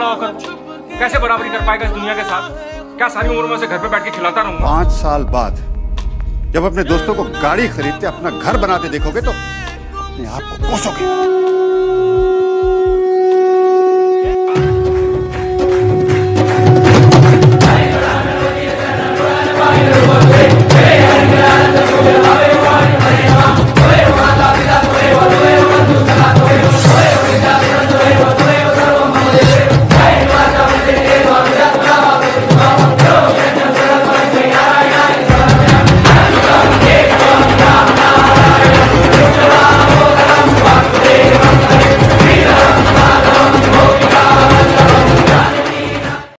कैसे बराबरी कर पाएगा इस दुनिया के साथ? क्या सारी उम्र में से घर पे बैठ के खिलाता रहूँगा? पाँच साल बाद, जब अपने दोस्तों को गाड़ी खरीदते, अपना घर बनाते देखोगे तो अपने आप को कोसोगे।